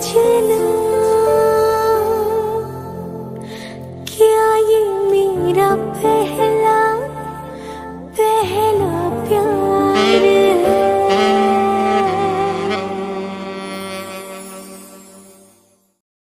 去流